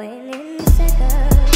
going in circles.